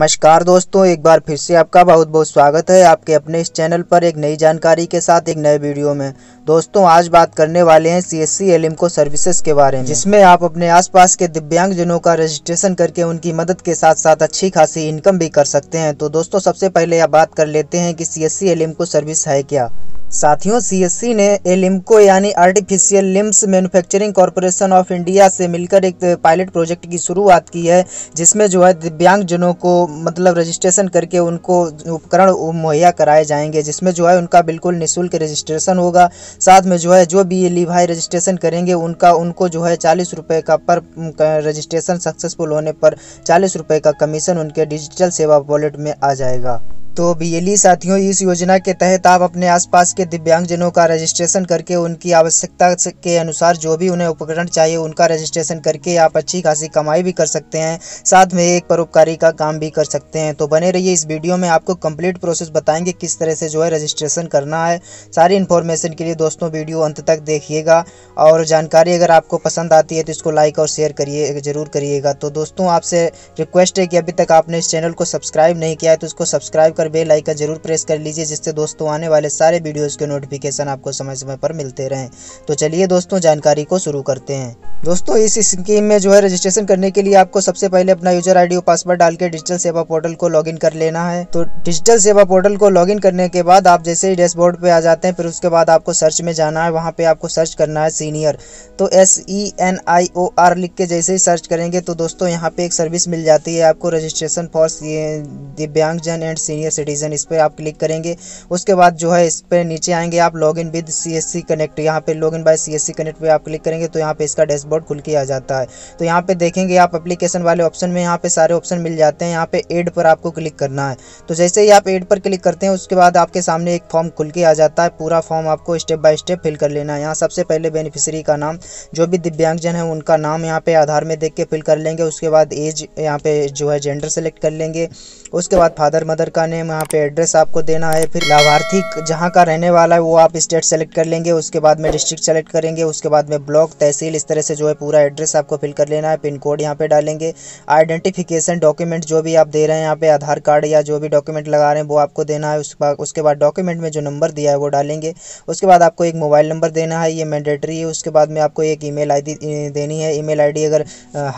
नमस्कार दोस्तों, एक बार फिर से आपका बहुत बहुत स्वागत है आपके अपने इस चैनल पर एक नई जानकारी के साथ, एक नए वीडियो में। दोस्तों, आज बात करने वाले हैं सी एस सी एल को सर्विसेज़ के बारे में। जिसमें आप अपने आसपास के दिव्यांगजनों का रजिस्ट्रेशन करके उनकी मदद के साथ साथ अच्छी खासी इनकम भी कर सकते हैं। तो दोस्तों, सबसे पहले आप बात कर लेते हैं कि सी एस सी एल को सर्विस है क्या। साथियों सीएससी ने एलिम्को यानी artificial limbs manufacturing corporation of India से मिलकर एक पायलट प्रोजेक्ट की शुरुआत की है, जिसमें जो है दिव्यांगजनों को मतलब रजिस्ट्रेशन करके उनको उपकरण मुहैया कराए जाएँगे, जिसमें जो है उनका बिल्कुल निःशुल्क रजिस्ट्रेशन होगा। साथ में जो है जो भी ये रजिस्ट्रेशन करेंगे, उनका, उनको जो है चालीस रुपये का पर रजिस्ट्रेशन सक्सेसफुल होने पर चालीस रुपये का कमीशन उनके डिजिटल सेवा वॉलेट में आ जाएगा। तो बीएलई साथियों, इस योजना के तहत आप अपने आसपास के दिव्यांगजनों का रजिस्ट्रेशन करके उनकी आवश्यकता के अनुसार जो भी उन्हें उपकरण चाहिए, उनका रजिस्ट्रेशन करके आप अच्छी खासी कमाई भी कर सकते हैं। साथ में एक परोपकारी का काम भी कर सकते हैं। तो बने रहिए इस वीडियो में, आपको कंप्लीट प्रोसेस बताएँगे किस तरह से जो है रजिस्ट्रेशन करना है। सारी इन्फॉर्मेशन के लिए दोस्तों, वीडियो अंत तक देखिएगा। और जानकारी अगर आपको पसंद आती है तो इसको लाइक और शेयर करिए, ज़रूर करिएगा। तो दोस्तों, आपसे रिक्वेस्ट है कि अभी तक आपने इस चैनल को सब्सक्राइब नहीं किया है तो इसको सब्सक्राइब कर बेल आइकन ज़रूर प्रेस कर लीजिए, जिससे दोस्तों आने वाले सारे वीडियोस के नोटिफिकेशन आपको समय समय पर मिलते रहें। तो चलिए दोस्तों, जानकारी को शुरू करते हैं। दोस्तों, इस स्कीम में जो है रजिस्ट्रेशन करने के लिए आपको सबसे पहले अपना यूज़र आईडी और पासवर्ड डाल के डिजिटल सेवा पोर्टल को लॉगिन कर लेना है। तो डिजिटल सेवा पोर्टल को लॉगिन करने के बाद आप जैसे ही डैशबोर्ड पे आ जाते हैं, फिर उसके बाद आपको सर्च में जाना है। वहाँ पे आपको सर्च करना है सीनियर तो S E N I O R लिख के जैसे ही सर्च करेंगे तो दोस्तों यहाँ पे एक सर्विस मिल जाती है आपको registration for divyangjan and senior citizen इस पर आप क्लिक करेंगे। उसके बाद जो है इस पर नीचे आएँगे आप log in with C S C connect यहाँ पे log in by C S C connect पे आप क्लिक करेंगे तो यहाँ पे इसका डैशबोर्ड खुल के आ जाता है। तो यहाँ पे देखेंगे आप एप्लीकेशन वाले ऑप्शन में यहाँ पे सारे ऑप्शन मिल जाते हैं। यहाँ पे एड पर आपको क्लिक करना है। तो जैसे ही आप एड पर क्लिक करते हैं, उसके बाद आपके सामने एक फॉर्म खुल के आ जाता है। पूरा फॉर्म आपको स्टेप बाय स्टेप फिल कर लेना है। यहाँ सबसे पहले बेनिफिशरी का नाम, जो भी दिव्यांगजन है, उनका नाम यहाँ पे आधार में देख के फिल कर लेंगे। उसके बाद एज यहाँ पे जो है जेंडर सेलेक्ट कर लेंगे। उसके बाद फादर मदर का नेम यहाँ पे एड्रेस आपको देना है। फिर लाभार्थी जहाँ का रहने वाला है, वो आप स्टेट सेलेक्ट कर लेंगे। उसके बाद में डिस्ट्रिक्ट सेलेक्ट करेंगे। उसके बाद में ब्लॉक तहसील, इस तरह से जो है पूरा एड्रेस आपको फिल कर लेना है। पिन कोड यहाँ पे डालेंगे। आइडेंटिफिकेशन डॉक्यूमेंट जो भी आप दे रहे हैं यहाँ पे, आधार कार्ड या जो भी डॉक्यूमेंट लगा रहे हैं, वो आपको देना है। उसके बाद डॉक्यूमेंट में जो नंबर दिया है, वो डालेंगे। उसके बाद आपको एक मोबाइल नंबर देना है। ये मैंडेटरी है। उसके बाद में आपको एक ईमेल आईडी देनी है। ईमेल आईडी अगर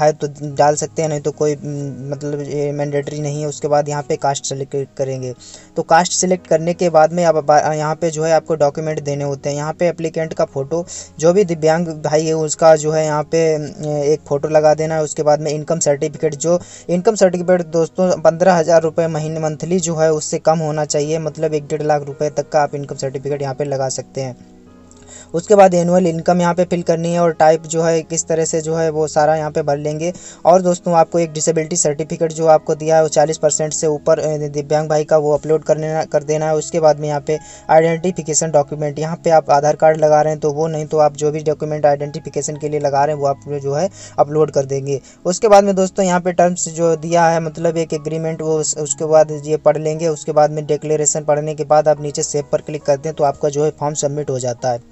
है तो डाल सकते हैं, नहीं तो कोई मतलब मैंडेटरी नहीं है। उसके बाद यहाँ पे कास्ट सेलेक्ट करेंगे। तो कास्ट सेलेक्ट करने के बाद में आप यहाँ पे जो है आपको डॉक्यूमेंट देने होते हैं। यहाँ पे अप्लीकेंट का फ़ोटो जो भी दिव्यांग भाई है, उसका जो है यहाँ पे एक फ़ोटो लगा देना है। उसके बाद में इनकम सर्टिफिकेट जो इनकम सर्टिफिकेट दोस्तों, पंद्रह हज़ार रुपये महीने मंथली जो है, उससे कम होना चाहिए। मतलब एक डेढ़ लाख रुपये तक का आप इनकम सर्टिफिकेट यहाँ पर लगा सकते हैं। उसके बाद एनुअल इनकम यहाँ पे फिल करनी है और टाइप जो है किस तरह से जो है वो सारा यहाँ पे भर लेंगे। और दोस्तों, आपको एक डिसेबिलिटी सर्टिफिकेट जो आपको दिया है, वो चालीस परसेंट से ऊपर दिव्यांग भाई का वो अपलोड करने कर देना है। उसके बाद में यहाँ पे आइडेंटिफिकेशन डॉक्यूमेंट यहाँ पे आप आधार कार्ड लगा रहे हैं तो वो, नहीं तो आप जो भी डॉक्यूमेंट आइडेंटिफिकेशन के लिए लगा रहे हैं, वो आप जो है अपलोड कर देंगे। उसके बाद में दोस्तों, यहाँ पे टर्म्स जो दिया है मतलब एक एग्रीमेंट वो उसके बाद ये पढ़ लेंगे। उसके बाद में डिक्लेरेशन पढ़ने के बाद आप नीचे सेव पर क्लिक करते हैं तो आपका जो है फॉर्म सबमिट हो जाता है।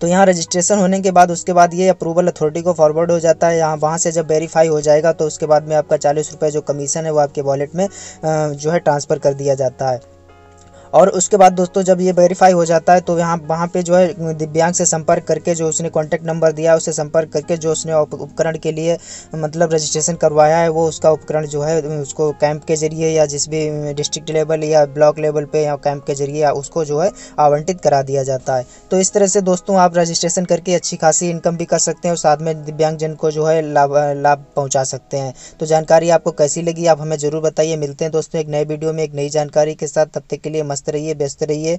तो यहाँ रजिस्ट्रेशन होने के बाद, उसके बाद ये अप्रूवल अथॉरिटी को फॉरवर्ड हो जाता है। यहाँ वहाँ से जब वेरीफाई हो जाएगा तो उसके बाद में आपका चालीस रुपये जो कमीशन है, वो आपके वॉलेट में जो है ट्रांसफ़र कर दिया जाता है। और उसके बाद दोस्तों जब ये वेरीफाई हो जाता है तो यहाँ, वहाँ पे जो है, दिव्यांग से संपर्क करके जो उसने कॉन्टैक्ट नंबर दिया, उससे संपर्क करके जो उसने उपकरण के लिए मतलब रजिस्ट्रेशन करवाया है, वो उसका उपकरण जो है, उसको कैंप के ज़रिए या जिस भी डिस्ट्रिक्ट लेवल या ब्लॉक लेवल पे या कैंप के ज़रिए उसको जो है, आवंटित करा दिया जाता है। तो इस तरह से दोस्तों आप रजिस्ट्रेशन करके अच्छी खासी इनकम भी कर सकते हैं और साथ में दिव्यांगजन को जो है, लाभ लाभ पहुँचा सकते हैं। तो जानकारी आपको कैसी लगी, आप हमें ज़रूर बताइए। मिलते हैं दोस्तों एक नए वीडियो में एक नई जानकारी के साथ। तब तक के लिए मस्त रहिए व्यस्त रहिए।